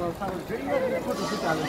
我看了，真的，真的，我都是假的。